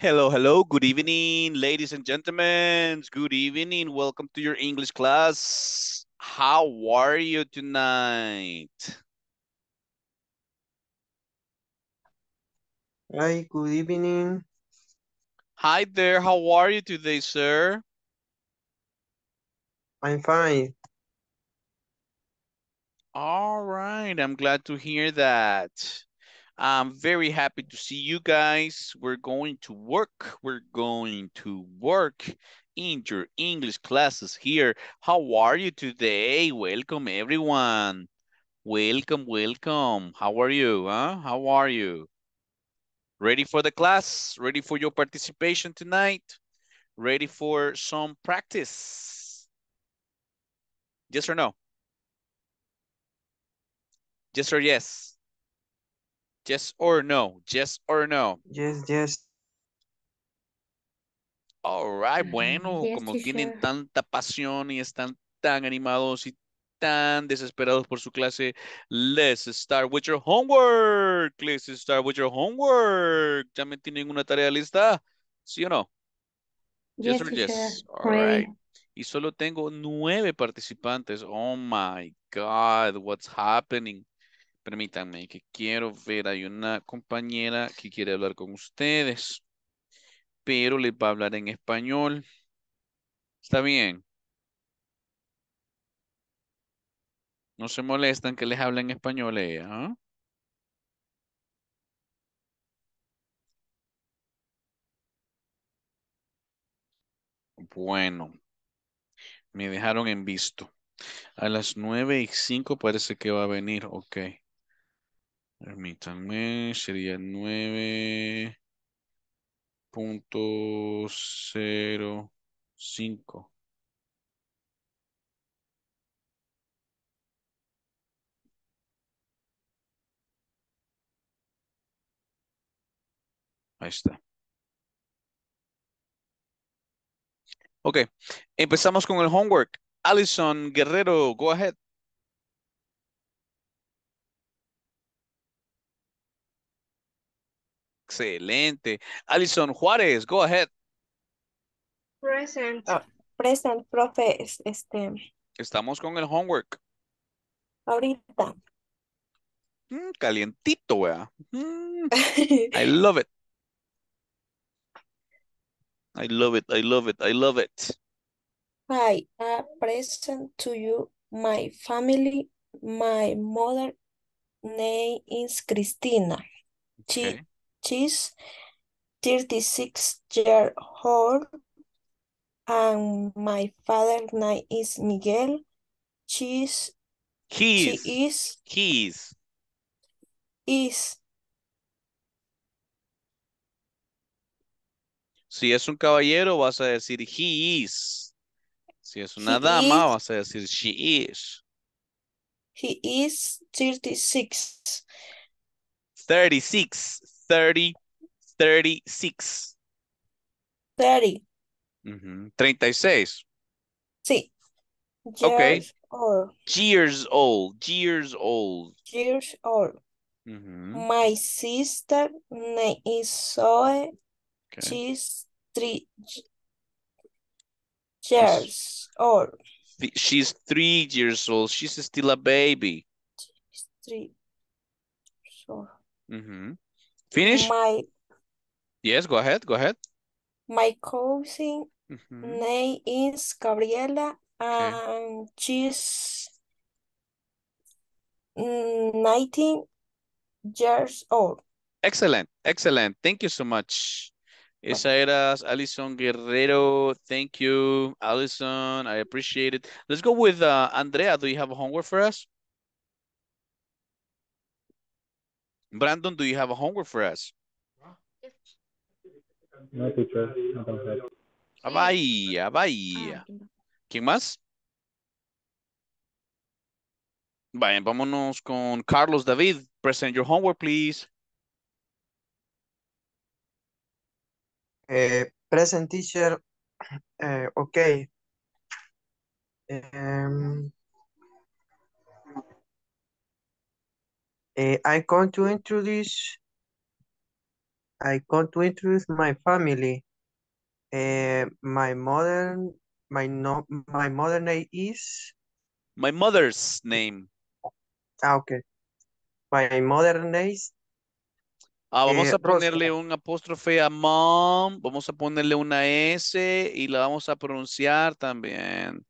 Hello, hello. Good evening, ladies and gentlemen. Good evening. Welcome to your English class. How are you tonight? Hi, good evening. Hi there. How are you today, sir? I'm fine. All right. I'm glad to hear that. I'm very happy to see you guys. We're going to work. We're going to work in your English classes here. How are you today? Welcome, everyone. Welcome, welcome. How are you? Huh? How are you? Ready for the class? Ready for your participation tonight? Ready for some practice? Yes or no? Yes or yes? Yes or no? Yes or no? Yes, yes. All right, bueno, Yes, como teacher. tienen tanta pasión y están tan animados y tan desesperados por su clase, let's start with your homework. Let's start with your homework. ¿Ya me tienen una tarea lista? ¿Sí o no? Yes, or teacher. yes? All right. Y solo tengo nueve participantes. Oh my God, what's happening? Permítanme que quiero ver, hay una compañera que quiere hablar con ustedes, pero les va a hablar en español. ¿Está bien? No se molestan que les hable en español ella, ¿ah? Bueno, me dejaron en visto. A las nueve y cinco parece que va a venir, ok. Permítanme, sería nueve punto cero cinco. Ahí está. Ok, empezamos con el homework. Alison Guerrero, go ahead. Excelente. Alison Juárez, go ahead. Present. Ah, present, profe, es- este, Estamos con el homework. ahorita. Mm, calientito, wea. Mm, I love it. I love it, I love it, I love it. Hi, I present to you my family. My mother name is Cristina. She, Okay. She's 36 years old. And my father name is Miguel. She's, she Keys, is, keys. is, Si es un caballero, vas a decir he is. Si es una He dama, is. vas a decir she is. he is 36. 36, 30, 36. 30. Ujú, 36. Sí. Okay. Years old. Years old, years old. Years old. Ujú, My sister name is Zoe. okay. She's three years old. She's three years old. She's still a baby. Three years old. Ujú. Finish? My Yes, go ahead, go ahead. my cousin Ujú, name is Gabriela and she's mm, 19 years old. Excellent, excellent. Thank you so much. Esa era Alison Guerrero. Thank you, Alison. I appreciate it. Let's go with uh, Andrea. Do you have a homework for us? Brandon, do you have a homework for us? No, teacher, I don't have. A Bahía, Bahía. ¿Quién más? Vayan, vámonos con Carlos David. Present your homework, please. Eh, present teacher. Eh, okay. Um, eh, I'm going to introduce I want to introduce my family. Eh, my mother, my no, my mother name is, My mother's name. ah, okay. My mother name is, Ah, vamos Eh, a ponerle Rosa. un apóstrofe a mom, vamos a ponerle una S y la vamos a pronunciar también.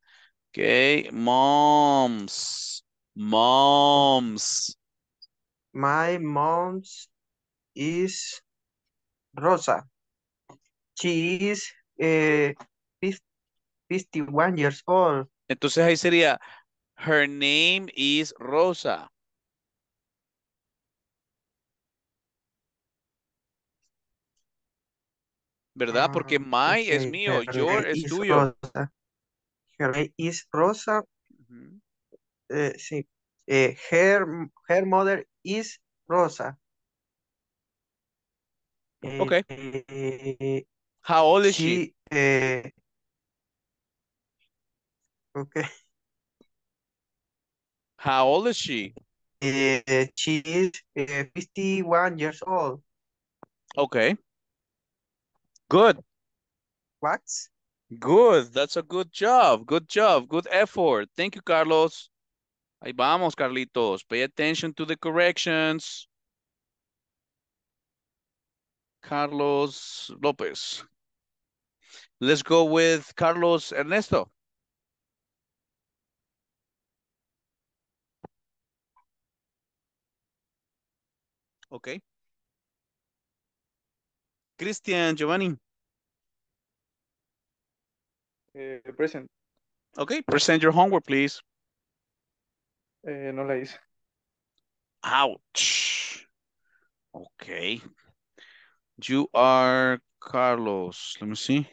Ok, moms, moms. My mom's is Rosa. She is eh, fif- 51 years old. Entonces ahí sería, her name is Rosa. ¿Verdad? Porque Ah, my es mío, her your es tuyo. Rosa. Her name is Rosa. Eh, sí. Eh, her, her mother is Rosa. Eh, Okay. eh, How old is she? she, eh, okay. How old is she? Eh, she is eh, 51 years old. Okay. Good. What? Good. That's a good job. Good job. Good effort. Thank you, Carlos. Ahí vamos, Carlitos. Pay attention to the corrections. Carlos Lopez. Let's go with Carlos Ernesto. Okay. Christian Giovanni. Eh, present. Okay, present your homework, please. Eh, no la hice. Ouch. Okay. You are Carlos. Let me see.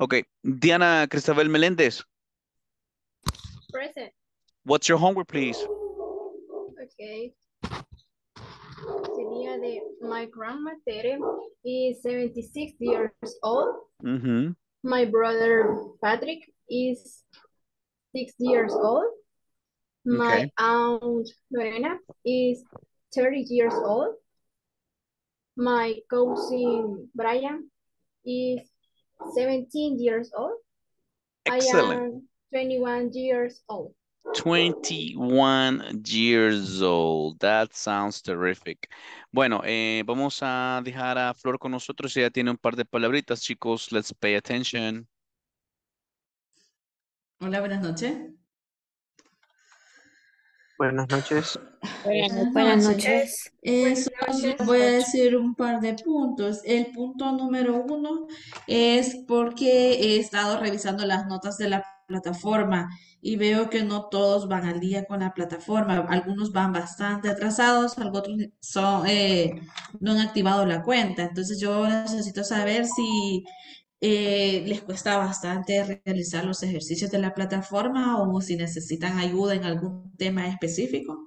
Okay. Diana Cristabel Melendez. Present. What's your homework, please? Okay. Sería de my grandma Tere is 76 years old. Mm-hmm. My brother Patrick is six years old. My Okay. aunt Lorena is 30 years old. My cousin Brian is 17 years old. Excellent. I am 21 years old. 21 years old. That sounds terrific. Bueno, eh, vamos a dejar a Flor con nosotros. Ella tiene un par de palabritas, chicos. Let's pay attention. Hola, buenas noches. Buenas noches. Buenas Buenas noches. noches. Buenas voy a decir un par de puntos. El punto número uno es porque he estado revisando las notas de la plataforma y veo que no todos van al día con la plataforma. Algunos van bastante atrasados, algunos son, eh, no han activado la cuenta. Entonces yo necesito saber si eh, les cuesta bastante realizar los ejercicios de la plataforma o si necesitan ayuda en algún tema específico.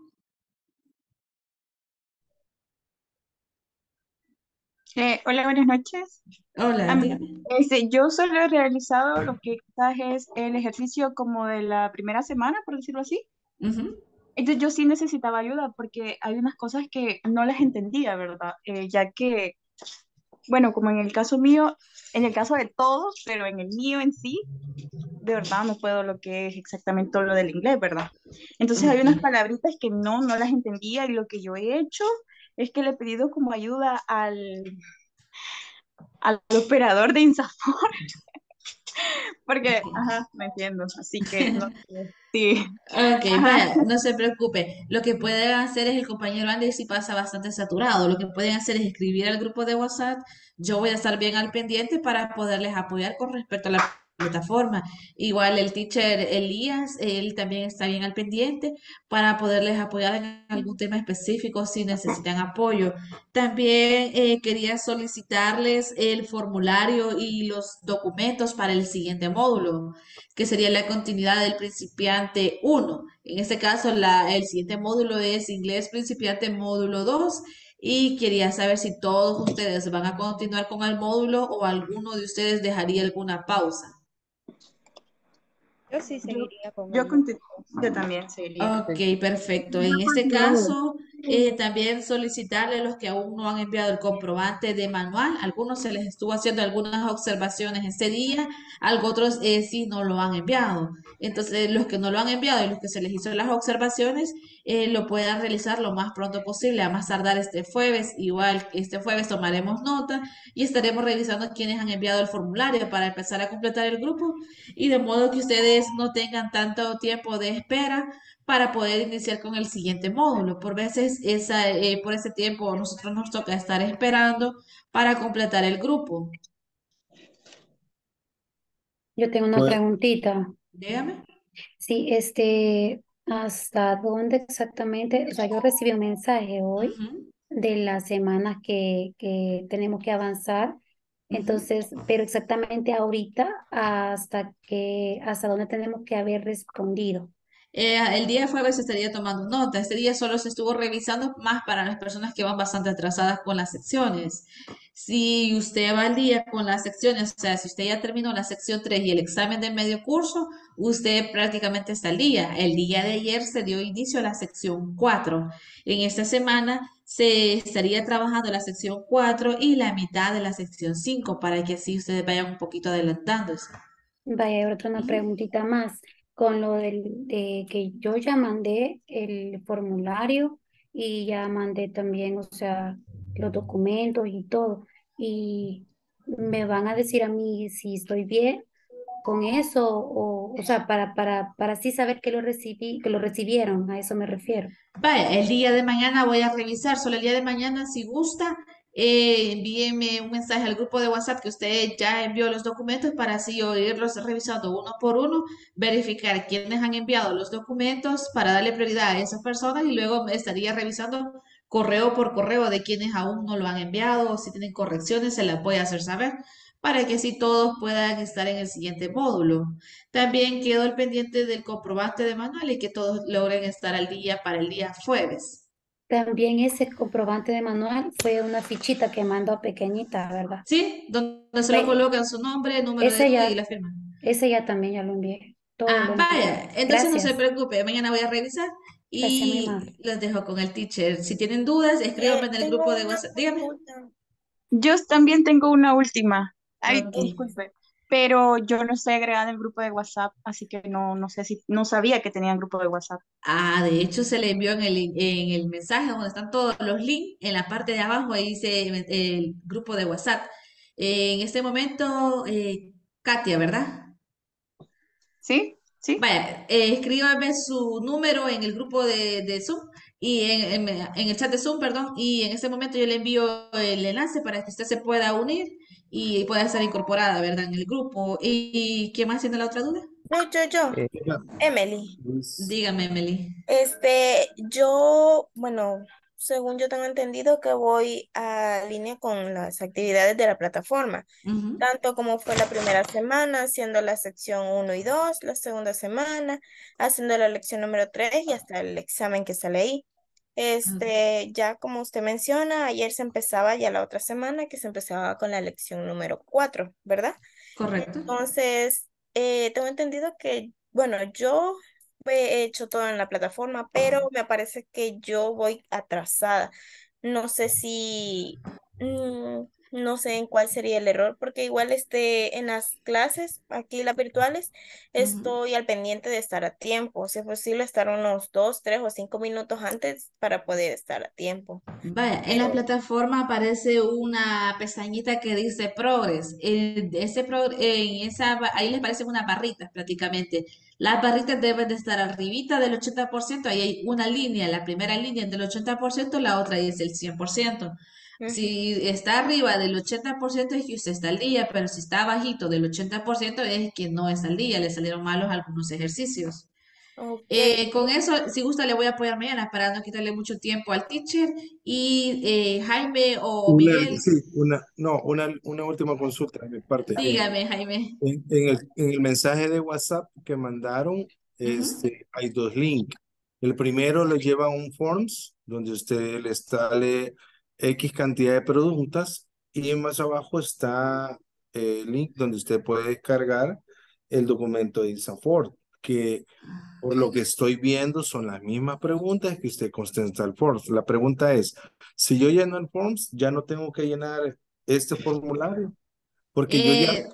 Eh, hola, buenas noches. Hola, A mí, este, yo solo he realizado lo que quizás es el ejercicio como de la primera semana, por decirlo así. Ujú. Entonces yo sí necesitaba ayuda porque hay unas cosas que no las entendía, ¿verdad? Eh, ya que, bueno, como en el caso mío, en el caso de todos, pero en el mío en sí, de verdad no puedo lo que es exactamente todo lo del inglés, ¿verdad? Entonces hay unas palabritas que no, no las entendía y lo que yo he hecho es que le he pedido como ayuda al, al operador de Insafor, porque, ajá, me entiendo, así que, no sí, Ok, ajá, vaya, no se preocupe. Lo que pueden hacer es el compañero Andy si pasa bastante saturado. Lo que pueden hacer es escribir al grupo de WhatsApp. Yo voy a estar bien al pendiente para poderles apoyar con respecto a la plataforma. Igual el teacher Elías, él también está bien al pendiente para poderles apoyar en algún tema específico si necesitan apoyo. También eh, quería solicitarles el formulario y los documentos para el siguiente módulo que sería la continuidad del principiante 1. En este caso, la, el siguiente módulo es inglés principiante módulo 2 y quería saber si todos ustedes van a continuar con el módulo o alguno de ustedes dejaría alguna pausa. Yo sí yo, seguiría con yo, yo también seguiría. Ok, perfecto. En este caso, Eh, también solicitarle a los que aún no han enviado el comprobante de manual. Algunos se les estuvo haciendo algunas observaciones ese día, algo otros eh, sí no lo han enviado. Entonces, los que no lo han enviado y los que se les hizo las observaciones, eh, lo puedan realizar lo más pronto posible, a más tardar este jueves. Igual este jueves tomaremos nota y estaremos revisando quienes han enviado el formulario para empezar a completar el grupo y de modo que ustedes no tengan tanto tiempo de espera para poder iniciar con el siguiente módulo. Por veces, esa, eh, por ese tiempo, nosotros nos toca estar esperando para completar el grupo. Yo tengo una Pues- preguntita. Dígame. Sí, este, ¿hasta dónde exactamente? O sea, yo recibí un mensaje hoy de las semanas que, que tenemos que avanzar. Entonces, pero exactamente ahorita, hasta que, hasta dónde tenemos que haber respondido. Eh, el día jueves se estaría tomando nota. Este día solo se estuvo revisando más para las personas que van bastante atrasadas con las secciones. Si usted va al día con las secciones, o sea, si usted ya terminó la sección 3 y el examen de medio curso, usted prácticamente está al día. El día de ayer se dio inicio a la sección 4. En esta semana se estaría trabajando la sección 4 y la mitad de la sección 5 para que así ustedes vayan un poquito adelantándose. Vaya, otra una preguntita más. Con lo del, de que yo ya mandé el formulario y ya mandé también, o sea, los documentos y todo. Y me van a decir a mí si estoy bien con eso o, o sea, para, para, para así saber que lo recibí, que lo recibieron, a eso me refiero. Vaya, el día de mañana voy a revisar, solo el día de mañana, si gusta, eh, envíeme un mensaje al grupo de WhatsApp que usted ya envió los documentos para así yo irlos revisando uno por uno, verificar quiénes han enviado los documentos para darle prioridad a esas personas y luego me estaría revisando correo por correo de quienes aún no lo han enviado o si tienen correcciones se las voy a hacer saber para que así todos puedan estar en el siguiente módulo. También quedo al pendiente del comprobante de manual y que todos logren estar al día para el día jueves. También ese comprobante de manual fue una fichita que mandó pequeñita, ¿verdad? ¿Sí? Donde se lo Ve- colocan su nombre, número de ya- y la firma. Ese ya también ya lo envié. Todo Ah, lo envié. vaya. Entonces no se Gracias. preocupe. Mañana voy a revisar Gracias, y amable. los dejo con el teacher. Si tienen dudas, escríbanme en el tengo grupo de WhatsApp. Dígame. Yo también tengo una última. Ay, disculpe. Pero yo no estoy agregada en el grupo de WhatsApp, así que no, no sé si, no sabía que tenían grupo de WhatsApp. Ah, de hecho se le envió en el, en el mensaje donde están todos los links, en la parte de abajo ahí dice el grupo de WhatsApp. En este momento, eh, Katia, ¿verdad? ¿Sí? ¿Sí? Vaya, eh, escríbame su número en el grupo de, de Zoom y en, en- en el chat de Zoom, perdón, y en este momento yo le envío el enlace para que usted se pueda unir y pueda estar incorporada, ¿verdad? En el grupo. ¿Y, y quién más tiene la otra duda? No, yo, yo, Eh, Emily. Luis, Dígame, Emily. Este, yo, bueno, según yo tengo entendido que voy a línea con las actividades de la plataforma, tanto como fue la primera semana, haciendo la sección 1 y 2, la segunda semana, haciendo la lección número 3 y hasta el examen que sale ahí. Este, ya como usted menciona, ayer se empezaba ya la otra semana que se empezaba con la lección número 4, ¿verdad? Correcto. Entonces, eh, tengo entendido que, bueno, yo he hecho todo en la plataforma, pero me parece que yo voy atrasada. No sé si, mm, no sé en cuál sería el error, porque igual este, en las clases, aquí las virtuales, estoy al pendiente de estar a tiempo. Si es posible, estar unos dos, tres o cinco minutos antes para poder estar a tiempo. Vaya, en la Pero- plataforma aparece una pestañita que dice Progress. El, ese pro- en esa, ahí les aparecen unas barritas prácticamente. Las barritas deben de estar arribita del 80%. Ahí hay una línea, la primera línea es del 80%, la otra es del 100%. Si está arriba del 80% es que usted está al día, pero si está bajito del 80% es que no está al día, le salieron malos algunos ejercicios. Ok. Eh, con eso, si gusta, le voy a apoyar mañana para no quitarle mucho tiempo al teacher. Y eh, Jaime o Una, Miguel, sí, una, no, una, una última consulta de mi parte. En, dígame, Jaime. en- en el, en el mensaje de WhatsApp que mandaron, este, hay dos links. El primero le lleva a un Forms, donde usted le sale X cantidad de preguntas, y más abajo está el link donde usted puede descargar el documento de INSAFORP, que Por lo que estoy viendo son las mismas preguntas que usted contesta al Forms. La pregunta es, si yo lleno el Forms, ya no tengo que llenar este formulario. Porque yo ya...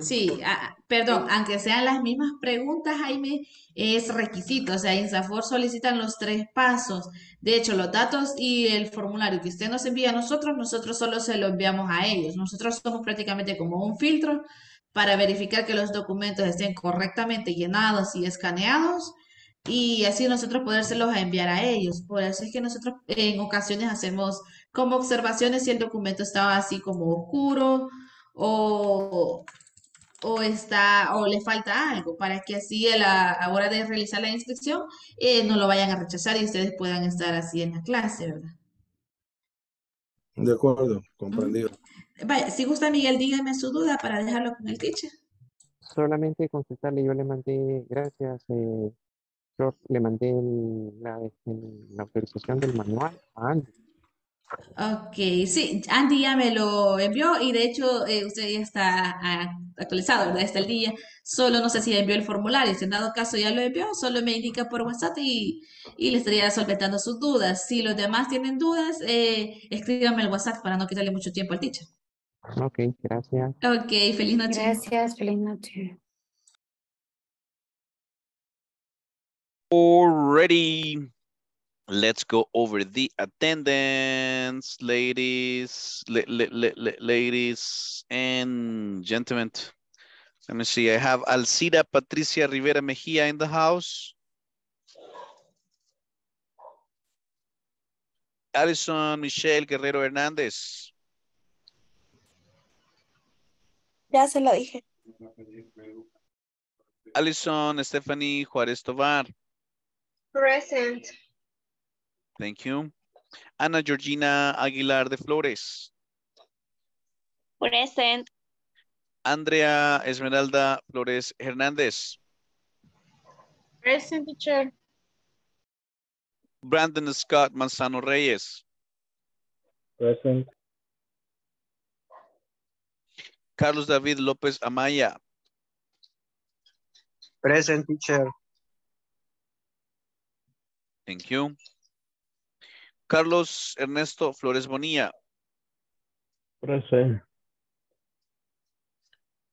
Sí, ah, perdón, aunque sean las mismas preguntas, Jaime, es requisito. O sea, INSAFOR solicitan los tres pasos. De hecho, los datos y el formulario que usted nos envía a nosotros, nosotros solo se lo enviamos a ellos. Nosotros somos prácticamente como un filtro para verificar que los documentos estén correctamente llenados y escaneados y así nosotros podérselos enviar a ellos. Por eso es que nosotros en ocasiones hacemos como observaciones si el documento estaba así como oscuro o, o está o le falta algo para que así a la hora de realizar la inspección eh, no lo vayan a rechazar y ustedes puedan estar así en la clase, ¿verdad? De acuerdo, comprendido. Vaya, si gusta Miguel, dígame su duda para dejarlo con el teacher. Solamente contestarle, yo le mandé, gracias, eh, yo le mandé el- la, el- la autorización del manual a Andy. Ok, sí, Andy ya me lo envió y de hecho eh, usted ya está ah, actualizado, ¿verdad? Está el día. Solo no sé si envió el formulario. Si en dado caso ya lo envió, solo me indica por WhatsApp y, y le estaría solventando sus dudas. Si los demás tienen dudas, eh, escríbanme al WhatsApp para no quitarle mucho tiempo al teacher. Ok, gracias. Ok, feliz noche. Gracias, feliz noche. Already. Let's go over the attendance, ladies, la- la- la- la- ladies and gentlemen. Let me see. I have Alcida Patricia Rivera Mejia in the house. Alison Michelle Guerrero Hernández. Ya se lo dije. Alison Stephanie Juárez Tovar. Present. Thank you. Ana Georgina Aguilar de Flores. Present. Andrea Esmeralda Flores Hernández. Present teacher. Brandon Scott Manzano Reyes. Present. Carlos David López Amaya. Present teacher. Thank you. Carlos Ernesto Flores Bonilla. Present.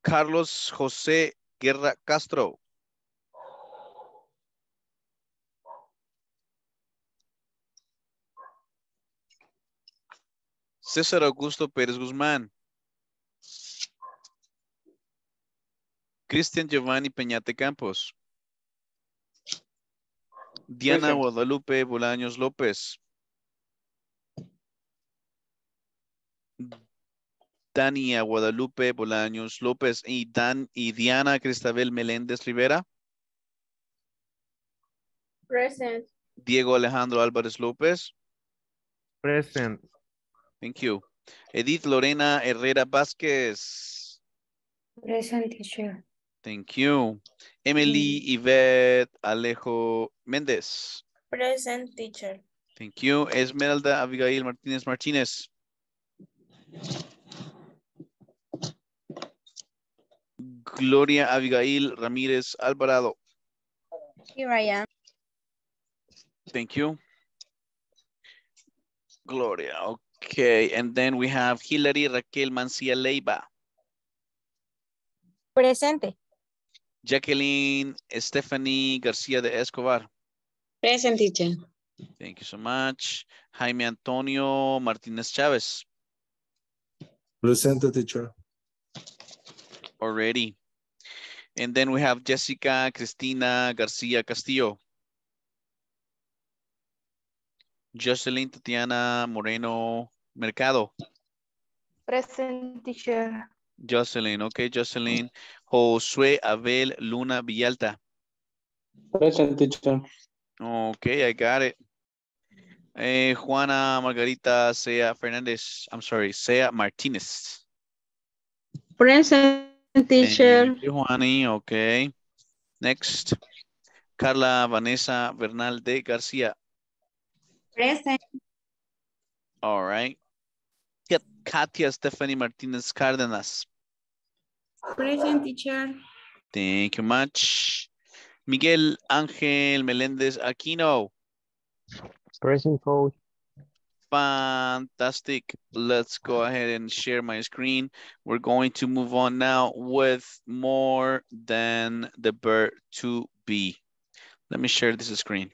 Carlos José Guerra Castro. César Augusto Pérez Guzmán. Cristian Giovanni Peñate Campos. Diana. Guadalupe Bolaños López. Dania Guadalupe Bolaños López y, Dan, y Diana Cristabel Meléndez Rivera. Present. Diego Alejandro Álvarez López. Present. Thank you. Edith Lorena Herrera Vázquez. Present teacher. Thank you. Emily Yvette Alejo Méndez. Present teacher. Thank you. Esmeralda Abigail Martínez Martínez. Gloria Abigail Ramírez Alvarado. Here I am. Thank you. Gloria, okay. And then we have Hilary Raquel Mancía Leiva. Presente. Jacqueline Stephanie García de Escobar. Present teacher. Thank you so much. Jaime Antonio Martínez Chávez. Present teacher. Already. And then we have Jessica Cristina García Castillo. Jocelyn Tatiana Moreno Mercado. Present teacher. Jocelyn, okay, Jocelyn. Josué Abel Luna Villalta. Present teacher. Okay, I got it. Eh, Juana Margarita Sea Fernandez. I'm sorry, Sea Martinez. Present teacher. Thank you, Juani. Okay. Next. Carla Vanessa Bernal de García. Present. All right. Kat- Katia Stephanie Martinez Cárdenas. Present teacher. Thank you much. Miguel Ángel Meléndez Aquino. Present coach. Fantastic. Let's go ahead and share my screen. We're going to move on now with more than the verb to be. Let me share this screen.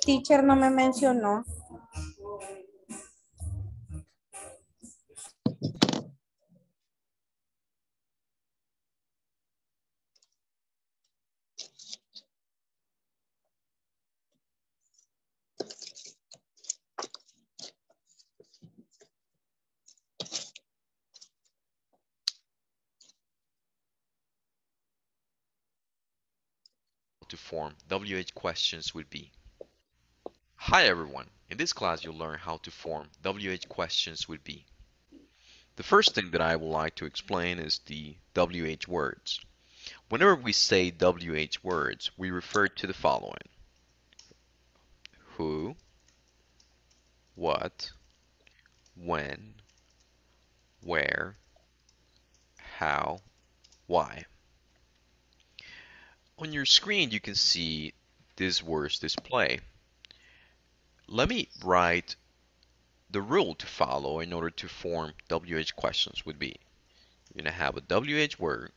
Teacher no me mencionó. to form WH questions would be. Hi everyone, in this class you'll learn how to form WH questions with be. The first thing that I would like to explain is the WH words. Whenever we say WH words, we refer to the following. Who, what, when, where, how, why. On your screen you can see these words display. Let me write the rule to follow in order to form WH questions would be you're going to have a WH word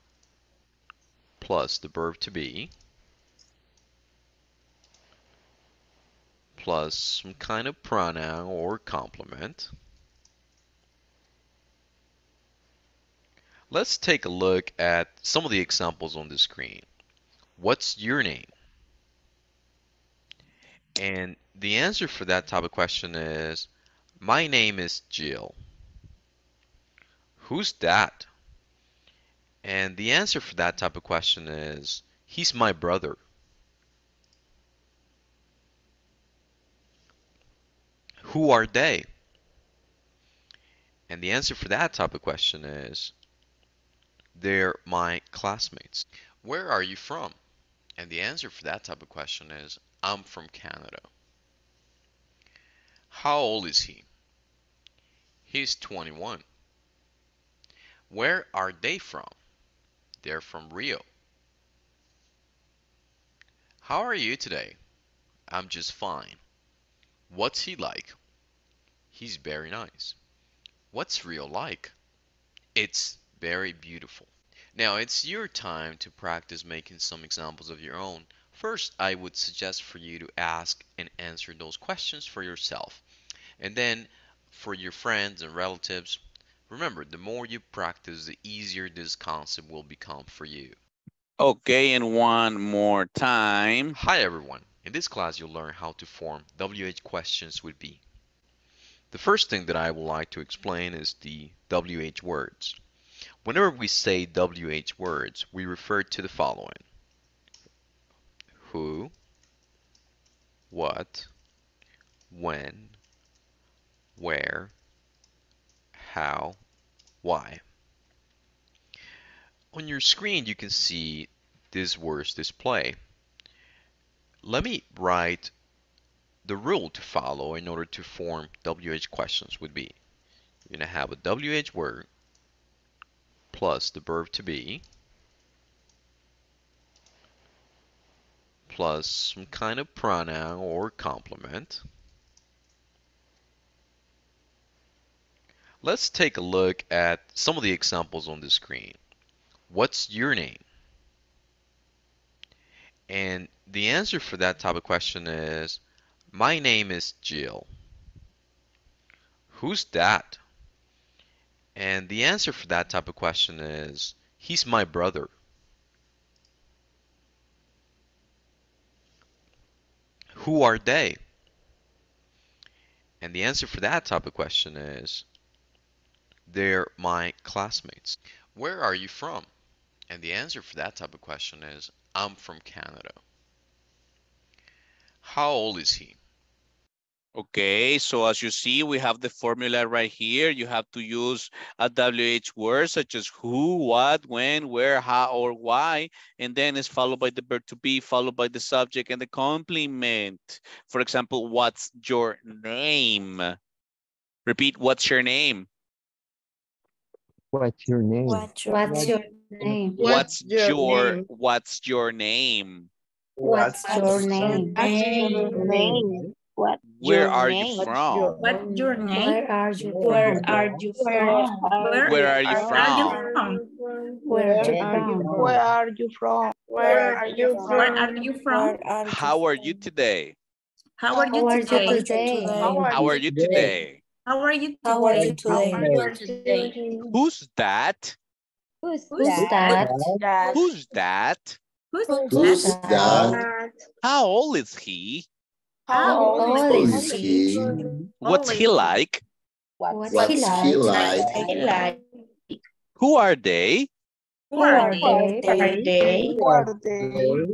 plus the verb to be plus some kind of pronoun or complement. Let's take a look at some of the examples on the screen. What's your name? And the answer for that type of question is, my name is Jill. Who's that? And the answer for that type of question is, he's my brother. Who are they? And the answer for that type of question is, they're my classmates. Where are you from? And the answer for that type of question is, I'm from Canada. How old is he? He's 21. Where are they from? They're from Rio. How are you today? I'm just fine. What's he like? He's very nice. What's Rio like? It's very beautiful. Now it's your time to practice making some examples of your own. First, I would suggest for you to ask and answer those questions for yourself. And then for your friends and relatives, remember, the more you practice, the easier this concept will become for you. Okay, and one more time. Hi everyone. In this class, you'll learn how to form WH questions with be. The first thing that I would like to explain is the WH words. Whenever we say WH words, we refer to the following. Who, what, when, where, how, why. On your screen, you can see these words display. Let me write the rule to follow in order to form WH questions would be you're going to have a WH word plus the verb to be plus some kind of pronoun or complement. Let's take a look at some of the examples on the screen. What's your name? And the answer for that type of question is, my name is Jill. Who's that? And the answer for that type of question is, he's my brother. Who are they? And the answer for that type of question is, they're my classmates. Where are you from? And the answer for that type of question is, I'm from Canada. How old is he? Okay, so as you see, we have the formula right here. You have to use a WH word such as who, what, when, where, how, or why, and then it's followed by the verb to be, followed by the subject and the complement. For example, what's your name? Repeat, what's your name? What's your name? What's your name? What's your, what's your name? What's your name? What Where are you from? What's your name? Where are you Where from? are you from? Where are you from? Where are you from? Where are you from? Where are you from? Where are you from? How are you today? How are How are you today? Today? How are you today? How are you How are you today? today? Who's that? Who's that? Who's that? Who's Who's that? that? How old is he? How old is he? What's he like? What's What's he he like? like? Like, Who are they? who are they? Who are they?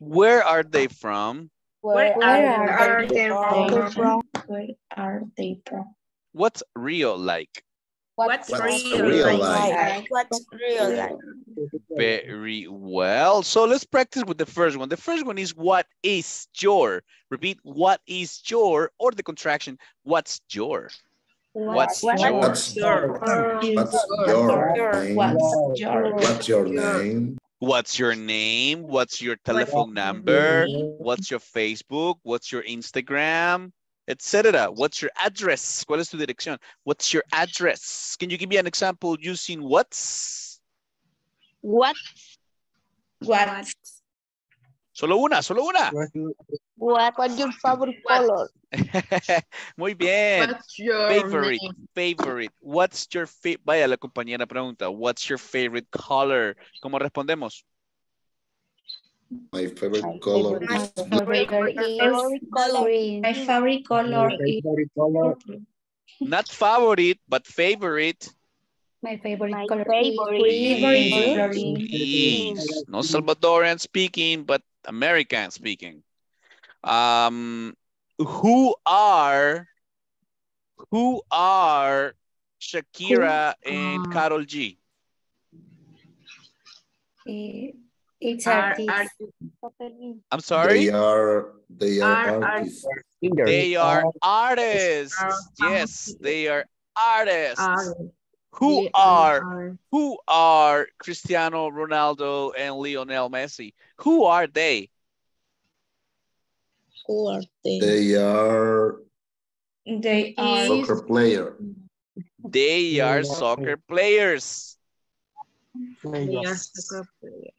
Where are they from? Where Where are are they they from? Where are they from? What's Rio like? What's What's real real like? like? What's real like? Very well. So let's practice with the first one. The first one is what is your? Repeat, what is your? Or the contraction, what's your? What's What- your? What's Your. what's your name? What's your What's your name? What's your name? What's your telephone number? What's your Facebook? What's your Instagram? Etc. What's your address? ¿Cuál es tu dirección? What's your address? Can you give me an example using what's? What? What? Solo una, solo una. What? What's your favorite color? Muy bien. What's your Favorite, name? favorite. What's your favorite? Vaya, la compañera pregunta. What's your favorite color? ¿Cómo respondemos? My favorite color My is favorite is green. My favorite color is Not favorite, but favorite. My favorite My color favorite is color green. No Salvadorian speaking, but American speaking. Um, who are, who are Shakira and Carol G? Eh, It's Are, artist. are, I'm sorry? They are they are Are- are- artists. They are artists. Yes, they are artists. are, Who they are, who are Cristiano Ronaldo and Lionel Messi? Who are they? Who are they? They are They are soccer player. They are soccer players. they are soccer players.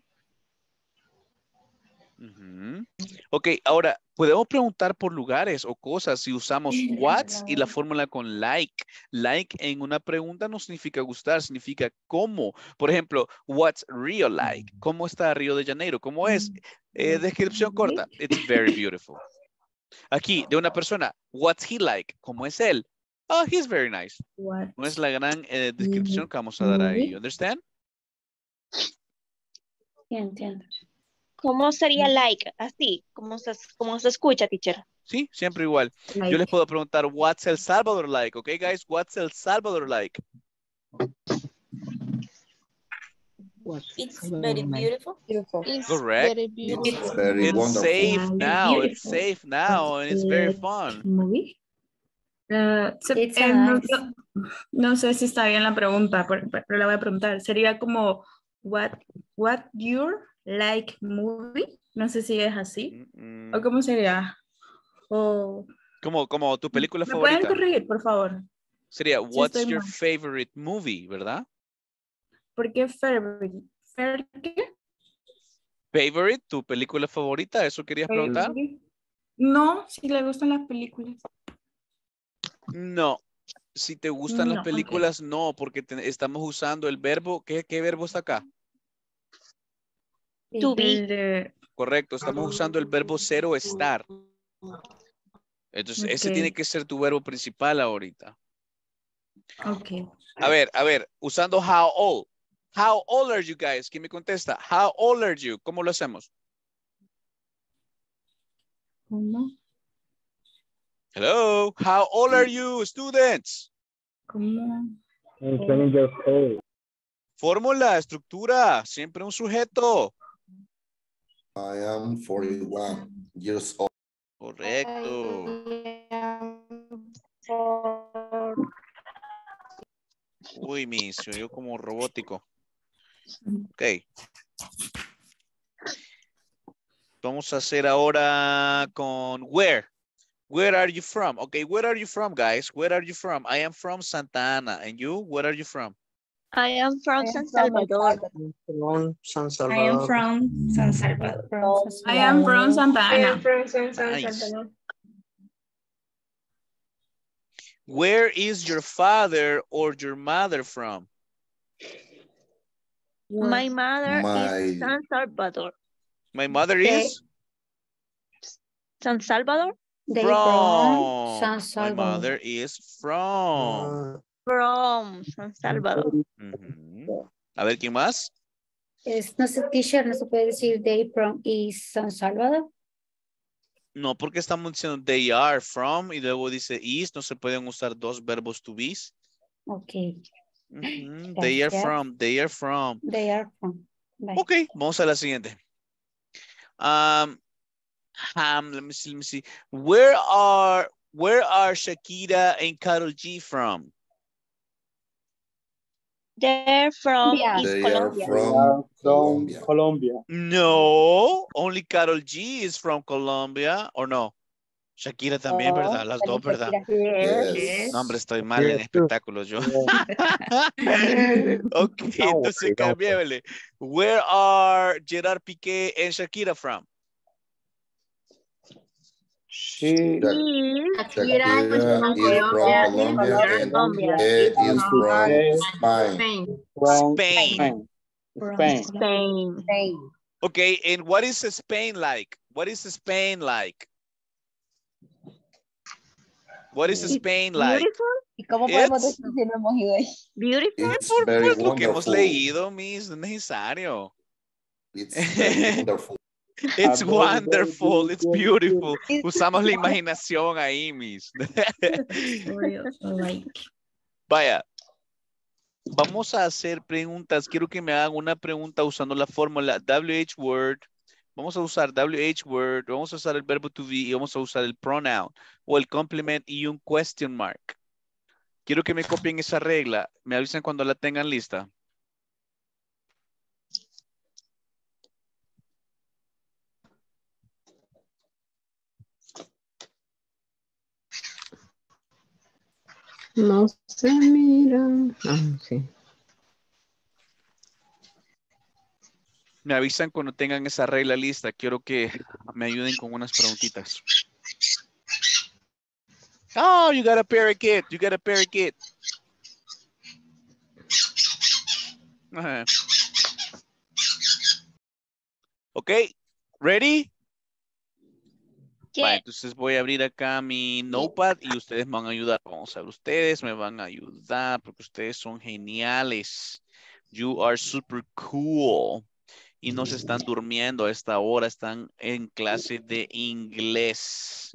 Ujú. Ok, ahora, podemos preguntar por lugares o cosas si usamos what's y la fórmula con like. Like en una pregunta no significa gustar, significa cómo. Por ejemplo, what's Rio like? ¿Cómo está Río de Janeiro? ¿Cómo es? Eh, descripción corta. It's very beautiful. Aquí, de una persona, what's he like? ¿Cómo es él? Oh, he's very nice. what? No es la gran eh, descripción que vamos a dar ahí. Understand? Sí, entiendo. ¿Cómo sería like? Así, como se, como se escucha, teacher. Sí, siempre igual. Yo les puedo preguntar, what's El Salvador like? Okay, guys, what's El Salvador like? it's very beautiful. It's Correct. very beautiful. It's very It's wonderful. safe now. It's beautiful. safe now, and it's very fun. movie. Se- It's eh, no- no sé si está bien la pregunta, pero, pero la voy a preguntar. Sería como, what, what your like movie? No sé si es así. Mm, ¿O cómo sería? O, Como, como tu película ¿Me pueden favorita. corregir, por favor? Sería, what's your mal. favorite movie, ¿verdad? ¿Por qué favorite? ¿Fair qué? Favorite, tu película favorita, ¿eso querías preguntar? No, si le gustan las películas. No. Si te gustan No, las películas, no, porque te- estamos usando el verbo, ¿qué, qué verbo está acá? To be. Correcto, estamos usando el verbo ser o estar. Entonces, ese tiene que ser tu verbo principal ahorita. ok. A ver, a ver, usando how old. How old are you guys? ¿Quién me contesta? How old are you? ¿Cómo lo hacemos? ¿Cómo? Hello, how old are you, students? ¿Cómo? I'm 20 years old. Fórmula, estructura, siempre un sujeto. I am 41 years old. Correcto. Uy, mi, se oyó como robótico. Ok. Vamos a hacer ahora con where. Where are you from? Okay, where are you from, guys? Where are you from? I am from Santa Ana. And you? Where are you from? I am from San Salvador. From San I am from San Salvador. I am from Santa Ana. I am from San San Nice. Salvador. Where is your father or your mother from? My mother My- is San Salvador. My mother is San Salvador? They from. from San My mother is from. Uh, From San Salvador. A ver, ¿quién más? Es, no sé, teacher, no se puede decir they from is San Salvador. No, porque estamos diciendo they are from y luego dice is, no se pueden usar dos verbos to be. Ok, They are from, they are from. they are from. Bye. Ok, vamos a la siguiente. Um, um, let me see, let me see. Where are, where are Shakira and Karol G from? They're from Yeah. East They Colombia. From from Colombia. Colombia. No, only Karol G is from Colombia, or no? Shakira también, ¿verdad? Las dos, ¿verdad? Yes. No, hombre, estoy mal en Yes, too. espectáculos yo. ok, Don't entonces worry. cambiémosle. Where are Gerard Piqué and Shakira from? She Shak- Shakira is Shakira from is from Colombia. Colombia and Colombia. Piqué is from Spain. Spain. from Spain. Spain. Spain. Spain. Spain. Okay, and what is Spain like? What is Spain like? What is Spain like? Beautiful. ¿Y cómo It's- podemos decir si no hemos ido ahí? Beautiful. It's very Pues lo que hemos wonderful. leído, Miss, no es necesario. It's very wonderful. It's wonderful, it's beautiful. Usamos la imaginación ahí, Miss. Like. Vaya, vamos a hacer preguntas. Quiero que me hagan una pregunta usando la fórmula WH word. Vamos a usar WH word, vamos a usar el verbo to be y vamos a usar el pronoun o el complement y un question mark. Quiero que me copien esa regla. Me avisan cuando la tengan lista. No se miran. Ah, sí. Me avisan cuando tengan esa regla lista. Quiero que me ayuden con unas preguntitas. Oh, you got a parakeet. You got a parakeet. Ajá. Ok, ready? Va, entonces voy a abrir acá mi notepad y ustedes me van a ayudar. Vamos a ver, ustedes me van a ayudar porque ustedes son geniales. You are super cool. Y no se están durmiendo a esta hora, están en clase de inglés.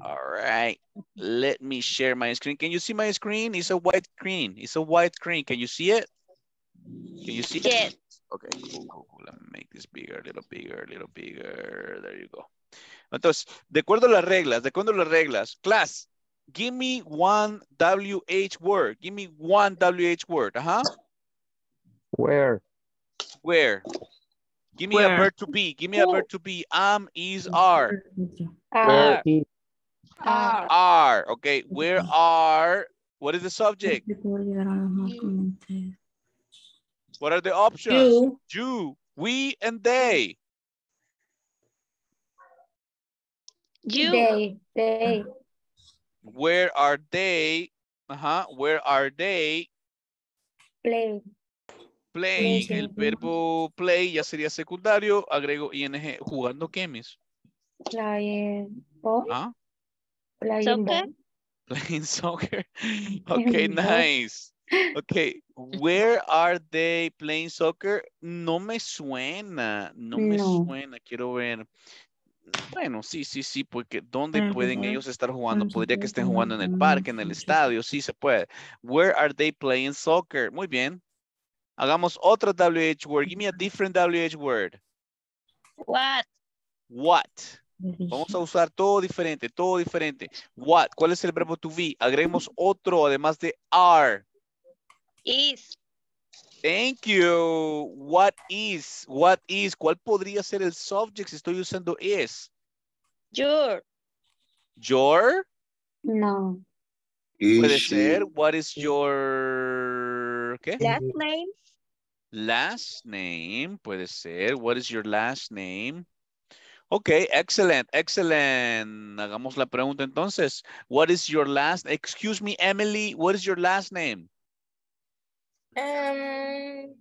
All right, let me share my screen. Can you see my screen? It's a white screen. It's a white screen. Can you see it? Can you see it? Okay, cool, cool, cool. Let me make this bigger, a little bigger, a little bigger. There you go. Entonces, de acuerdo a las reglas, de acuerdo a las reglas, class, give me one WH word. Give me one WH word. Ajá. Where? Where? Give me a verb to be. Give me a verb to be. Am, is, are. Where is Are. Are. Okay. Where are? What is the subject? What are the options? You. You, we, and they. You. They, they, Where are they? Uh-huh. Where are they play. playing? Play, El sí. verbo play ya sería secundario. Agrego ing. ¿Jugando qué, mis? Playing ball. ¿Ah? Playing Soccer. ball. Playing soccer. Okay, nice. Okay, where are they playing soccer? No me suena, no me suena, quiero ver. Bueno, sí, sí, sí, porque ¿dónde pueden ellos estar jugando? Podría que estén jugando en el parque, en el estadio, sí se puede. Where are they playing soccer? Muy bien. Hagamos otra WH word. Give me a different WH word. What? What. Vamos a usar todo diferente, todo diferente. What. ¿Cuál es el verbo to be? Agreguemos otro además de are. Is. Thank you. What is? What is? ¿Cuál podría ser el subject si estoy usando is? Your. Your. No. Puede Is ser. What is your... ¿Qué? Last name. Last name. Puede ser. What is your last name? Ok, excellent, excellent. Hagamos la pregunta entonces. What is your last... Excuse me, Emily. What is your last name? Um,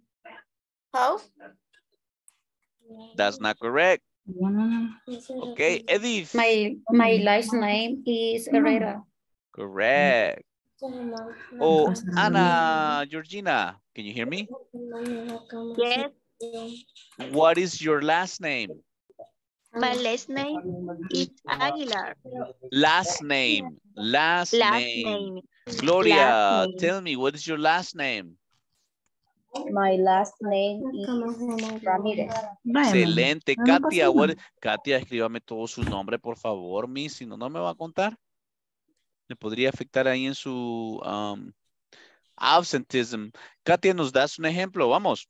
house. That's not correct. Okay, Edith. My my last name is Herrera. Correct. Oh, Anna, Georgina, can you hear me? Yes. What is your last name? My last name is Aguilar. Last name. Last, Last name. name. Gloria, Last name. tell me, what is your last name? My last name is Ramirez. Excelente. Katia. Katia, escríbame todo su nombre, por favor, Miss, si no, no me va a contar. Le podría afectar ahí en su um, absentism. Katia, ¿nos das un ejemplo? Vamos.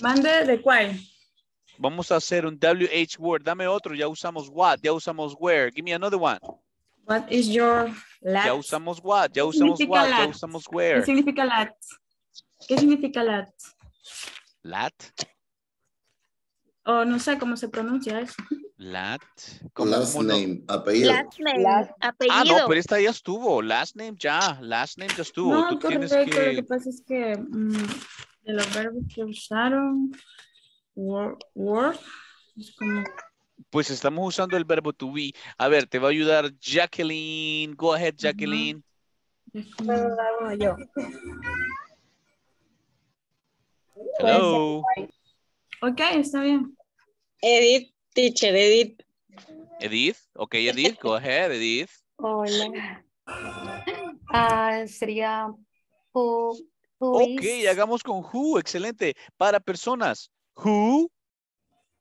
Mande de cuál. Vamos a hacer un WH word. Dame otro. Ya usamos what, ya usamos where. Give me another one. What is your last? Ya usamos what, ya usamos what, ya lat? usamos ¿Qué where. significa lat? ¿Qué significa lat? Lat, O no sé cómo se pronuncia eso. lat. last cómo no? name, apellido. Last name. Last- Ah, Apellido. no, pero esta ya estuvo. Last name ya, last name ya estuvo. No, Tú tienes correcto. Lo que que... pasa es que mm, de los verbos que usaron, word, word es como Pues estamos usando el verbo to be. A ver, te va a ayudar Jacqueline. Go ahead, Jacqueline. yo. Hello. Ok, está bien. Edith, teacher, Edith. Edith. Ok, Edith, go ahead, Edith. Hola. Ah, sería who, who Ok, is- hagamos con who. Excelente. Para personas. Who.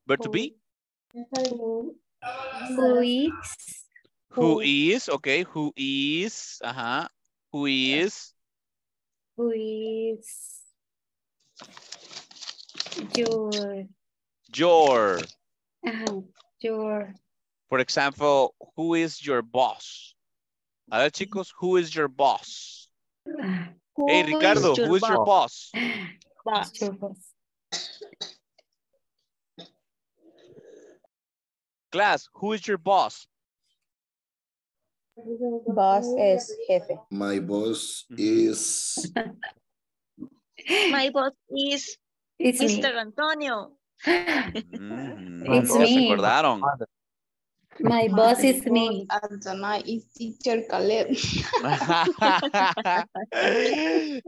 Verb to be. who, who is Who is. Ok, who is. Ajá. Who is. who is your Your. ajá, your For example, who is your boss? A ver, chicos, who is your boss? Who Hey, Ricardo, is your who is your boss? boss? your boss. Class, who is your boss? Boss es jefe. My boss mm-hmm. is My boss is It's me. Mr. Antonio. Mm, It's ya se me. acordaron. My boss is me. Antonio is teacher Caleb.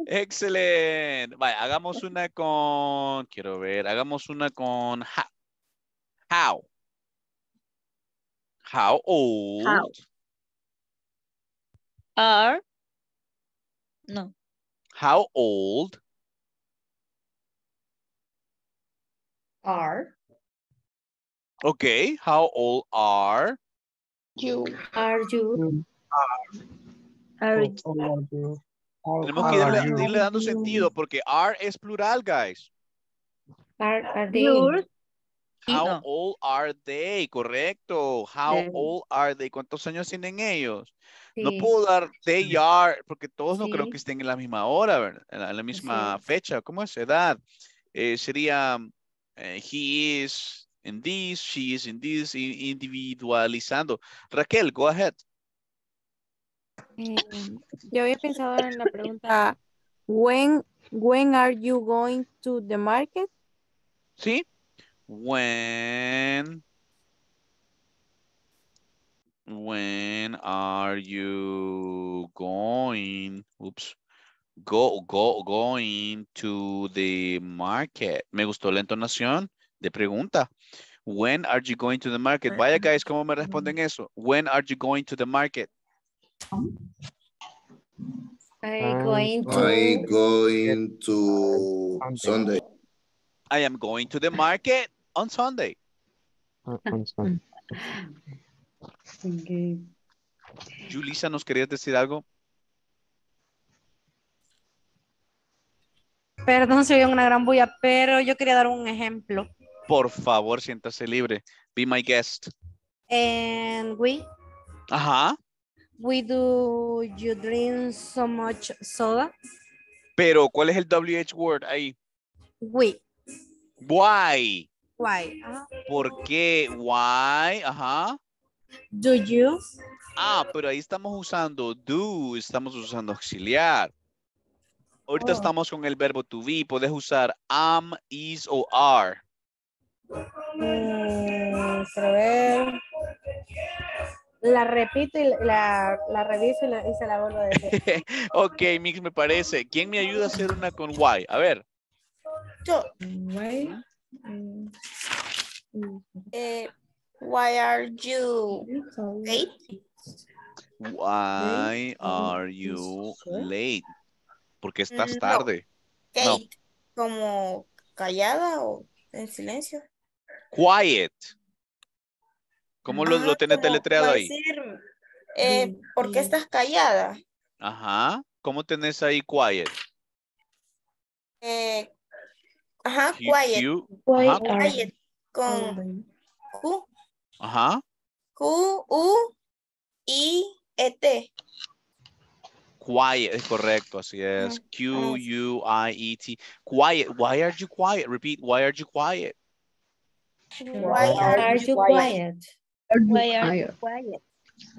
Excelente. Vaya, hagamos una con, quiero ver, hagamos una con how. How. How old? How. Are. No. How old Are Okay, how old are? You. Are you Are. Tenemos que irle, irle dando sentido porque are es plural, guys. are are they. How No. old are they? Correcto. How They. old are they? ¿Cuántos años tienen ellos? No puedo dar they are porque todos no creo que estén en la misma hora, ¿verdad? En la, en la misma fecha. ¿Cómo es edad? Eh, sería eh, he is in this, she is in this, individualizando. Raquel, go ahead. Eh, yo había pensado en la pregunta, when, when are you going to the market? ¿Sí? When When are you going? Oops. Go, go, going to the market. Me gustó la entonación de pregunta. When are you going to the market? Vaya, guys, ¿cómo me responden eso? When are you going to the market? I going I to going to Sunday. I am going to the market on Sunday. Uh, on Sunday. ¿nos querías decir algo? Perdón si oye una gran bulla, pero yo quería dar un ejemplo. Por favor, siéntase libre. Be my guest. And we, Ajá. we do you drink so much soda? Pero, ¿cuál es el WH word ahí? We. Why? Why? Ah, ¿Por qué? Why? Ajá. Do you? Ah, pero ahí estamos usando do, estamos usando auxiliar. Ahorita Oh. estamos con el verbo to be. Puedes usar am, is o are. Mm, quiero ver. La repito y la, la reviso y, la- y se la vuelvo a decir. ok, Mix, me parece. ¿Quién me ayuda a hacer una con why? A ver. Yo, Why? eh, why are you late? Why are you late? Porque estás No. tarde. No. Kate, como callada o en silencio. Quiet. ¿Cómo lo, Ah, lo tenés como deletreado ahí? decir, eh, ¿por qué estás callada? Ajá. ¿Cómo tenés ahí quiet? Eh, ajá, Q- quiet. Q- Ajá. Quiet. Con Q, Ajá. Q, U, I, E, T. Quiet, es correcto, así es. Q, U, I, E, T. Quiet. Why are you quiet? Repeat. Why are you quiet? Why Are you quiet? Why are you quiet?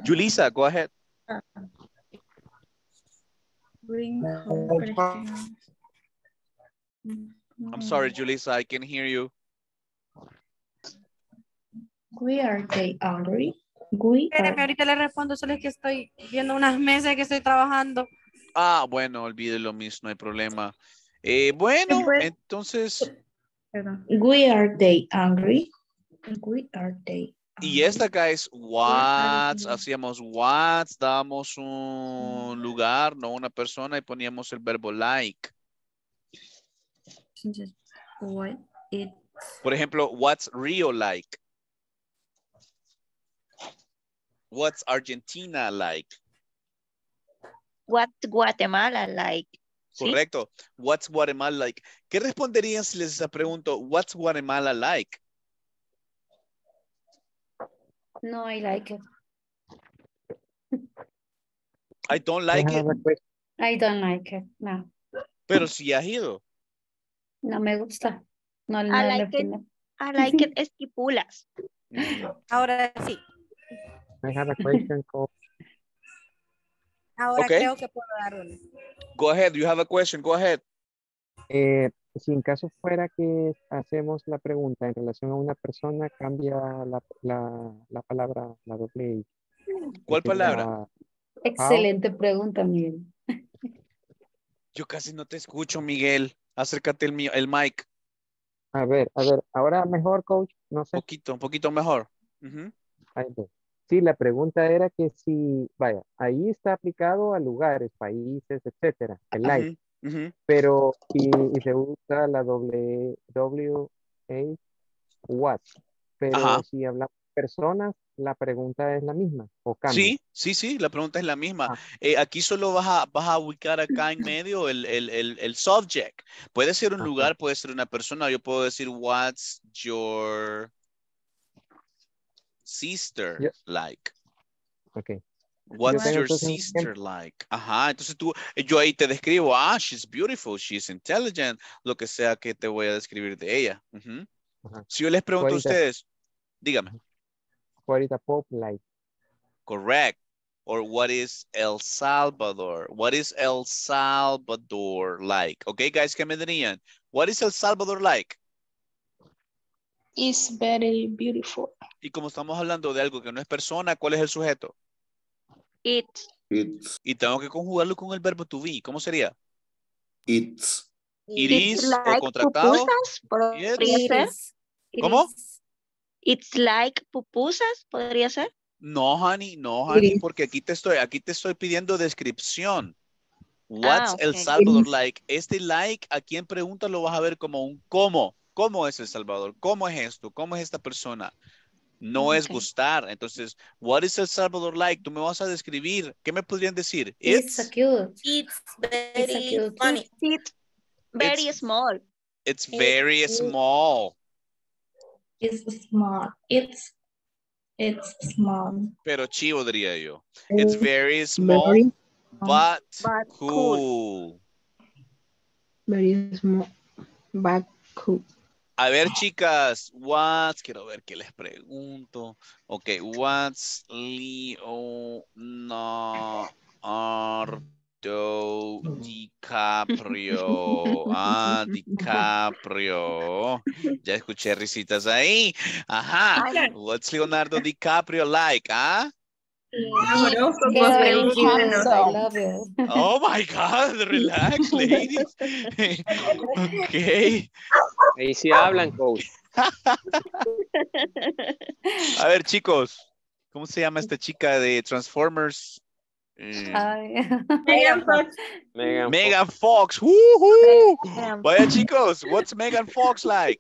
Julissa, go ahead. I'm sorry, Julissa, I can hear you. We are they angry? We Espérame, ahorita le respondo, solo es que estoy viendo unas mesas que estoy trabajando. Ah, bueno, olvídelo, Miss, no hay problema. Eh, bueno, entonces, We are they angry? We are they y esta acá es what, hacíamos what, dábamos un lugar, no una persona, y poníamos el verbo like. What it Por ejemplo, what's Rio like? What's Argentina like? What Guatemala like? ¿Sí? Correcto. What's Guatemala like? ¿Qué responderían si les pregunto, what's Guatemala like? No, I like it. I don't like it, I don't like it. No, pero si has ido. no me gusta. No, no I like it. I like it estipulas. Ahora sí. I have a question, Coach. Ahora Ok. creo que puedo dar una. Go ahead, you have a question, go ahead. Eh, si en caso fuera que hacemos la pregunta en relación a una persona, cambia la, la, la palabra, la doble I. ¿Cuál palabra? Excelente pregunta, Miguel. Yo casi no te escucho, Miguel. Acércate el, mi- el mic. A ver, a ver, ahora mejor, coach, no sé. Poquito, un poquito mejor. Ahí voy. Sí, la pregunta era que si, vaya, ahí está aplicado a lugares, países, etcétera, el like, pero y, y se usa la W A what, pero si hablamos de personas, la pregunta es la misma o cambia. Sí, sí, sí, la pregunta es la misma. Ah. Eh, aquí solo vas a, vas a ubicar acá en medio el, el, el, el subject. Puede ser un lugar, puede ser una persona. Yo puedo decir, what's your sister Yo- like? Ok. What's tengo your sister like? Ajá, entonces tú, yo ahí te describo, ah, she's beautiful, she's intelligent, lo que sea que te voy a describir de ella. Ujú. Ajá. Si yo les pregunto a ustedes, dígame, What is a pop like? correct, or what is El Salvador? What is El Salvador like? Okay, guys, ¿qué me dirían? What is El Salvador like? It's very beautiful. Y como estamos hablando de algo que no es persona, ¿cuál es el sujeto? It's It's, Y tengo que conjugarlo con el verbo to be. ¿Cómo sería? it's, It it's is o like contractado. pupusas, podría It's- ser. It ¿Cómo? is- It's like pupusas, podría ser. No, honey, no, It honey, is. porque aquí te estoy, aquí te estoy pidiendo descripción. What's Ah, El. Salvador It is. like? Este like, aquí en pregunta lo vas a ver como un cómo. ¿Cómo es El Salvador? ¿Cómo es esto? ¿Cómo es esta persona? No es Ok. gustar. Entonces, what is El Salvador like? Tú me vas a describir. ¿Qué me podrían decir? It's a cute. It's It's very cute. funny. It's very small. It's very small. It's small. It's it's small. Pero chivo diría yo. It's very small, Very but, but cool. Very small. But cool. A ver, chicas, what's, quiero ver qué les pregunto. Ok, what's Leonardo DiCaprio? Ah, DiCaprio. Ya escuché risitas ahí. Ajá. What's Leonardo DiCaprio like? Ah? You. Oh my God, relax, ladies. ok. Ahí sí hablan, coach. A ver, chicos, ¿cómo se llama esta chica de Transformers? Eh, Megan Fox. Megan Megan Fox. Vaya chicos, what's Megan Fox like?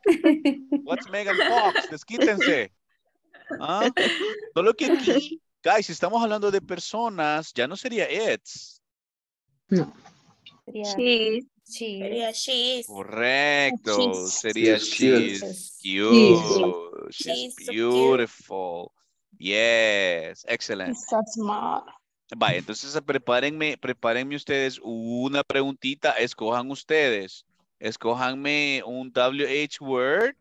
What's Megan Fox? Desquítense. ¿Ah? Solo que aquí, guys, si estamos hablando de personas, ya no sería it's. She. Sería she's. Correcto. Sería She's cute. She's She's so cute. beautiful. Yes, excellent. So small. Vaya, entonces prepárenme, prepárenme ustedes una preguntita, escojan ustedes, escojanme un WH word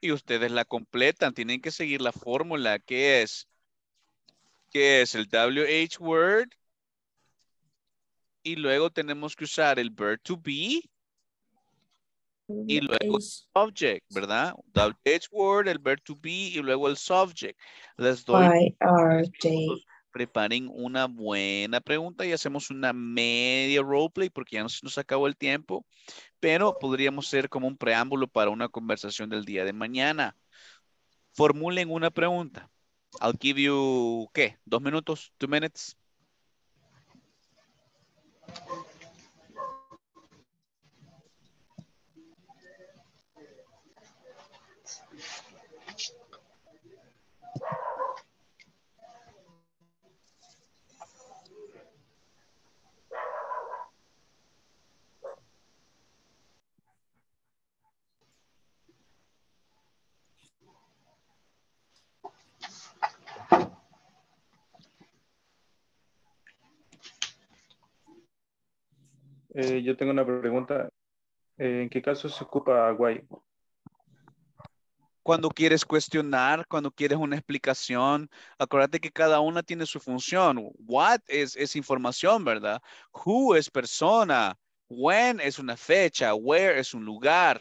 y ustedes la completan, tienen que seguir la fórmula, que es, que es el WH word y luego tenemos que usar el verb to be y luego el subject, ¿verdad? WH word, el verb to be y luego el subject. Les doy preparen una buena pregunta y hacemos una media roleplay porque ya nos, nos acabó el tiempo, pero podríamos ser como un preámbulo para una conversación del día de mañana. Formulen una pregunta. I'll give you, ¿qué? ¿Dos minutos? ¿Two minutes? Thank you. Eh, yo tengo una pregunta. Eh, ¿En qué caso se ocupa why? Cuando quieres cuestionar, cuando quieres una explicación, acuérdate que cada una tiene su función. What es, es información, ¿verdad? Who es persona. When es una fecha. Where es un lugar.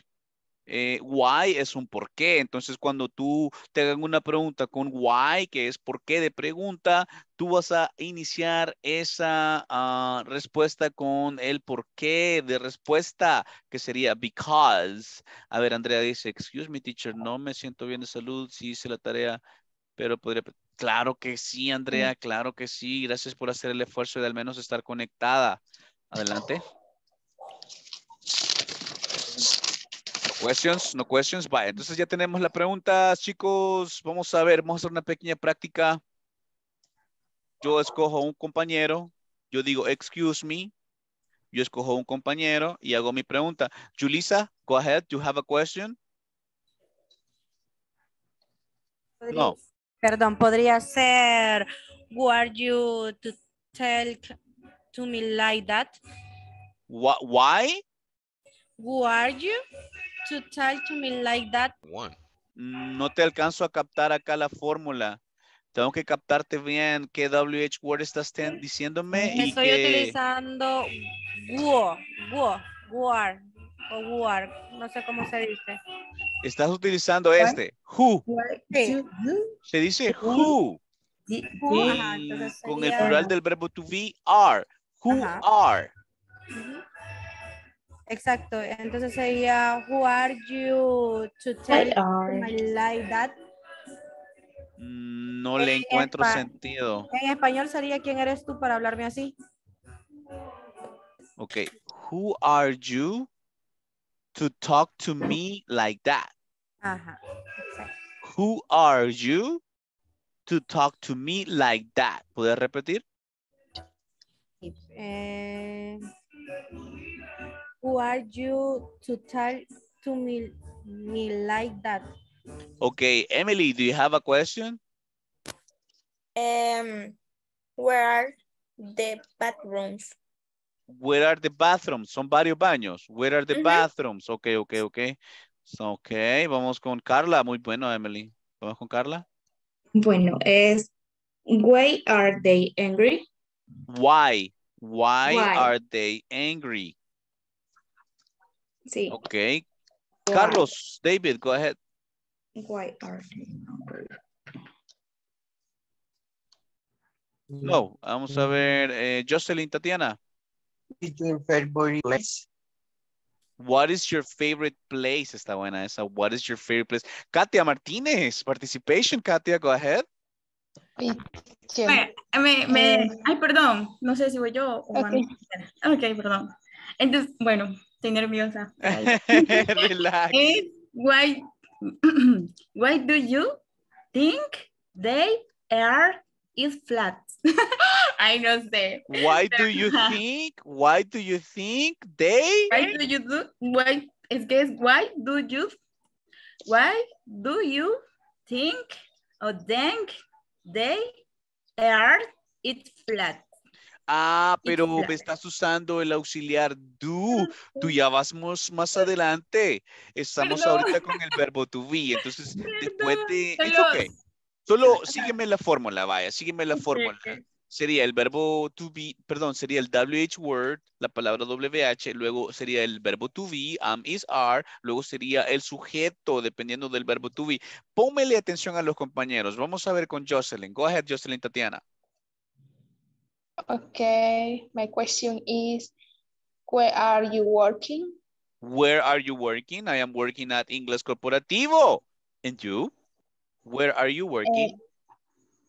Eh, why es un por qué. Entonces, cuando tú te hagan una pregunta con why, que es por qué de pregunta, tú vas a iniciar esa ah, respuesta con el por qué de respuesta, que sería because. A ver, Andrea dice, excuse me, teacher, no me siento bien de salud, sí hice la tarea, pero podría... Claro que sí, Andrea, claro que sí. Gracias por hacer el esfuerzo de al menos estar conectada. Adelante. Questions, no questions. Vaya, entonces ya tenemos la pregunta, chicos. Vamos a ver, vamos a hacer una pequeña práctica. Yo escojo un compañero, yo digo, excuse me. Yo escojo un compañero y hago mi pregunta. Julissa, go ahead. You have a question? No. Perdón, podría ser, who are you to tell to me like that? Wha- Why? Who are you to tell to me like that? One. No te alcanzo a captar acá la fórmula. Tengo que captarte bien qué WH word estás ten- diciéndome y Estoy que... utilizando who, who, who are, o who are, no sé cómo se dice. Estás utilizando este. Who. Sí. Se dice who. Who, ajá, entonces Con el plural del verbo to be, are. Who Ajá. are. Exacto, entonces sería, who are you to tell me like that? No le En encuentro sentido. En español sería ¿quién eres tú para hablarme así? Ok. Who are you to talk to me like that? Ajá. Who are you to talk to me like that? ¿Puedes repetir? Eh, who are you to tell to me, me like that? Okay, Emily, do you have a question? Um, where are the bathrooms? Where are the bathrooms? Son varios baños. Where are the Ujú. bathrooms? Ok, ok, ok. So, ok, vamos con Carla. Muy bueno, Emily. Vamos con Carla. Bueno, es why are they angry? Why? Why, Why. are they angry? Sí. Ok. Carlos, David, go ahead. Why are they angry? No, vamos a ver. Eh, Jocelyn, Tatiana. Your favorite place? What is your favorite place? Está buena esa. What is your favorite place? Katia Martínez, participation. Katia, go ahead. Me, me, ay, perdón, no sé si voy yo o ustedes. Ok, perdón. Entonces, bueno, estoy nerviosa. Relax. Why, why do you think they are is flat? Ay, no sé. Why do you think? Why do you think they? Why do you do, why, es que es why do you, why do you think or think they are it flat? Ah, pero me estás usando el auxiliar do. Tú ya vas más, más adelante. Estamos Perdón. ahorita con el verbo to be. Entonces, después de... It's okay. Solo sígueme la fórmula, vaya, sígueme la fórmula. Sería el verbo to be, perdón, sería el WH word, la palabra WH, luego sería el verbo to be, am, is, are, luego sería el sujeto, dependiendo del verbo to be. Póngale atención a los compañeros. Vamos a ver con Jocelyn. Go ahead, Jocelyn Tatiana. Okay, my question is, where are you working? Where are you working? I am working at Inglés Corporativo. And you? Where are you working?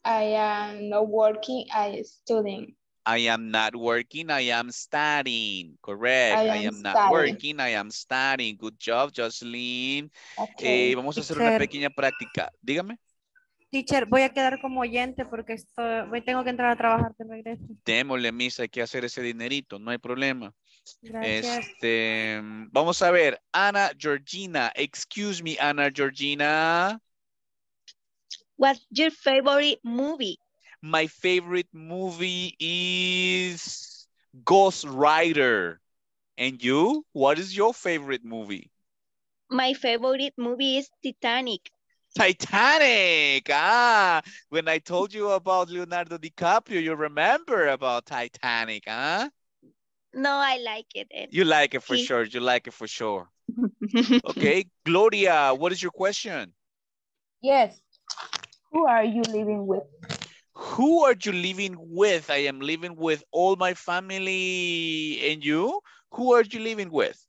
I am not working, I am studying. I am not working, I am studying. Correct. I I am, am not studying. working, I am studying. Good job, Jocelyn. Okay. Eh, vamos a hacer una pequeña práctica. Dígame. Teacher, voy a quedar como oyente porque estoy, voy- tengo que entrar a trabajar de regreso. Démosle, misa, hay que hacer ese dinerito, no hay problema. Gracias. Este, vamos a ver, Ana Georgina. Excuse me, Ana Georgina. What's your favorite movie? My favorite movie is Ghost Rider. And you? What is your favorite movie? My favorite movie is Titanic. Titanic. Ah, when I told you about Leonardo DiCaprio, you remember about Titanic, huh? No, I like it. and You like it for he- sure. You like it for sure. Okay, Gloria, what is your question? Yes. Who are you living with? Who are you living with? I am living with all my family. And you? Who are you living with?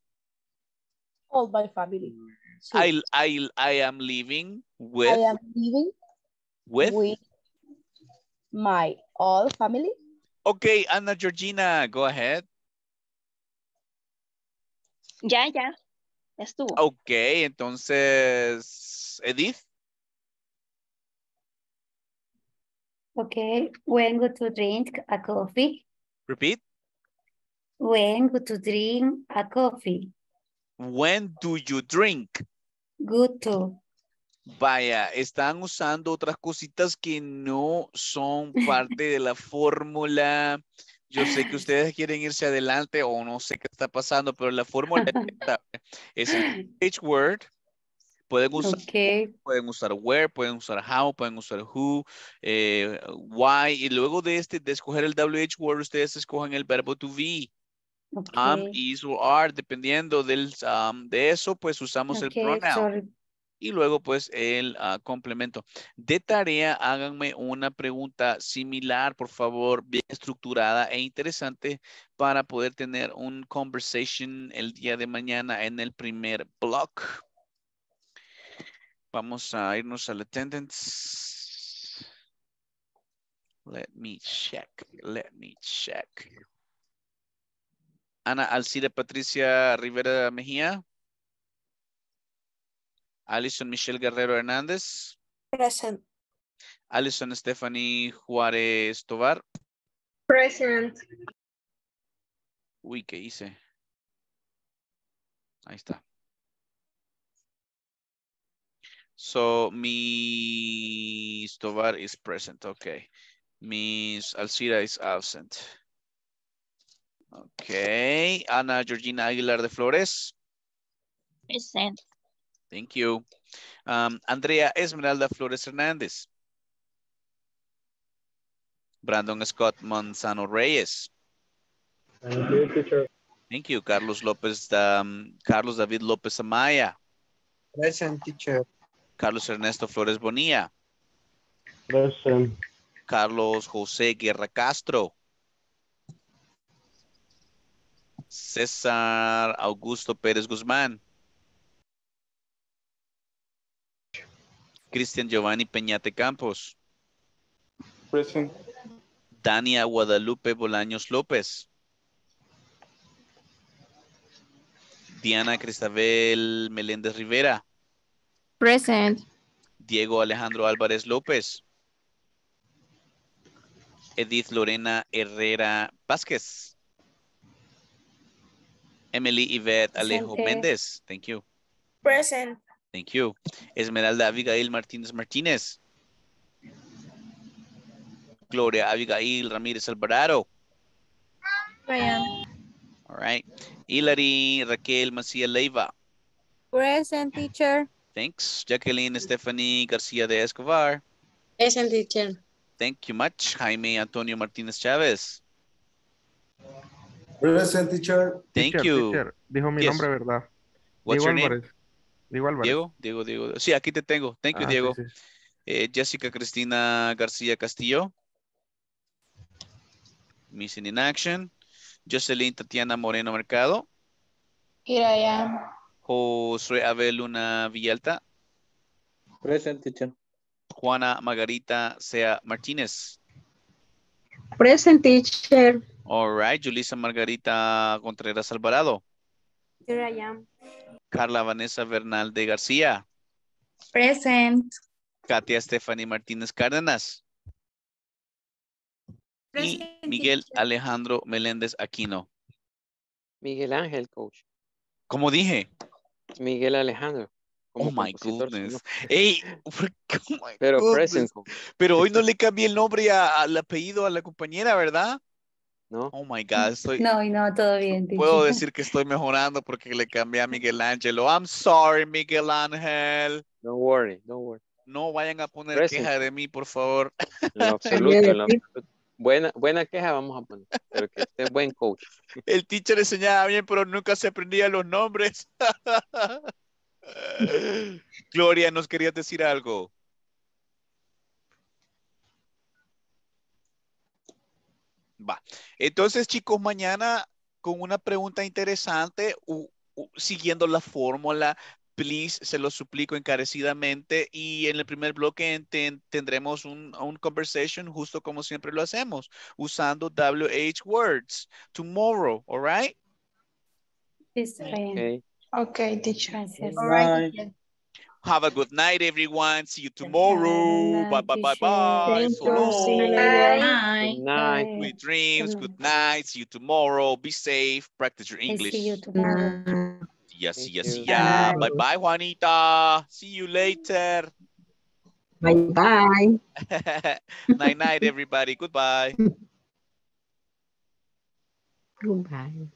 All my family. I, I, I am living with, I am living with. with my all family. Okay, Anna Georgina, go ahead. Ya, ya. Ya estuvo. Ok, entonces, Edith. Okay, when go to drink a coffee? Repeat. When go to drink a coffee? When do you drink? Good to. Vaya, están usando otras cositas que no son parte de la fórmula. Yo sé que ustedes quieren irse adelante o no sé qué está pasando, pero la fórmula es el H word. Pueden usar, Okay. pueden usar where, pueden usar how, pueden usar who, eh, why. Y luego de este, de escoger el WH word, ustedes escogen el verbo to be. Am, Okay. is or are, dependiendo del, um, de eso, pues usamos el pronoun. sorry. Y luego, pues, el ah, complemento. De tarea, háganme una pregunta similar, por favor, bien estructurada e interesante para poder tener un conversation el día de mañana en el primer block. Vamos a irnos al attendance. Let me check. Let me check. Ana Alcida Patricia Rivera Mejía. Alison Michelle Guerrero Hernández. Present. Alison Stephanie Juárez Tovar. Present. Uy, ¿qué hice? Ahí está. So, Miss Tovar is present. Okay. Miss Alcira is absent. Okay. Ana Georgina Aguilar de Flores. Present. Thank you. Um, Andrea Esmeralda Flores Hernández. Brandon Scott Manzano Reyes. Thank you, teacher. Thank you. Carlos López, um, Carlos David López Amaya. Present teacher. Carlos Ernesto Flores Bonilla. Present. Carlos José Guerra Castro. César Augusto Pérez Guzmán. Cristian Giovanni Peñate Campos. Present. Dania Guadalupe Bolaños López. Diana Cristabel Meléndez Rivera. Present. Diego Alejandro Álvarez López. Edith Lorena Herrera Vázquez. Emily Yvette Alejo Presente. Méndez. Thank you. Present. Thank you. Esmeralda Abigail Martínez Martínez. Gloria Abigail Ramírez Alvarado. Ryan. All right. Hilary Raquel Macía Leiva. Present teacher. Thanks. Jacqueline Stephanie García de Escobar. Present teacher. Thank you much. Jaime Antonio Martínez Chávez. Present teacher. Thank Teacher, you. teacher, Dijo mi Yes. nombre, ¿verdad? What's Diego your name? Álvarez. Diego Álvarez. Diego, Diego, Diego. Sí, aquí te tengo. Thank you, Ah, sí, Diego. sí. Eh, Jessica Cristina García Castillo. Missing in action. Jocelyn Tatiana Moreno Mercado. Here I am. Josué Abel Luna Villalta. Present teacher. Juana Margarita Sea Martínez. Present teacher. All right. Julissa Margarita Contreras Alvarado. Here I am. Carla Vanessa Bernal de García. Present. Katia Stephanie Martínez Cárdenas. Y Miguel Alejandro Meléndez Aquino. Miguel Ángel, coach. Como dije. Miguel Alejandro. como Oh my goodness. ¿no? Ey, ¿por qué? Oh my Pero goodness. present, coach. Pero hoy no le cambié el nombre a- al apellido a la compañera, ¿verdad? No. Oh my God, estoy, No, y no, todo bien. puedo teacher. decir que estoy mejorando porque le cambié a Miguel Ángelo. I'm sorry, Miguel Ángel. Don't worry, don't worry. No vayan a poner Present. queja de mí, por favor. En absoluto, en absoluto. Buena, buena queja vamos a poner, pero que esté buen coach. El teacher enseñaba bien, pero nunca se aprendía los nombres. Gloria, ¿nos querías decir algo? Va. Entonces, chicos, mañana con una pregunta interesante, u- u- siguiendo la fórmula, please, se lo suplico encarecidamente. Y en el primer bloque tendremos un, un conversation justo como siempre lo hacemos, usando WH words. Tomorrow, all right? Okay. Okay, teacher. Gracias. All right, teacher. Have a good night, everyone. See you tomorrow. Bye, bye, bye, bye. Thank So long. See you. Bye. Good night. Sweet dreams. Good night. See you tomorrow. Be safe. Practice your English. see you tomorrow. Yes, Thank yes, you. yeah. Bye, bye, Juanita. See you later. Bye bye. night, night, everybody. Goodbye. Goodbye.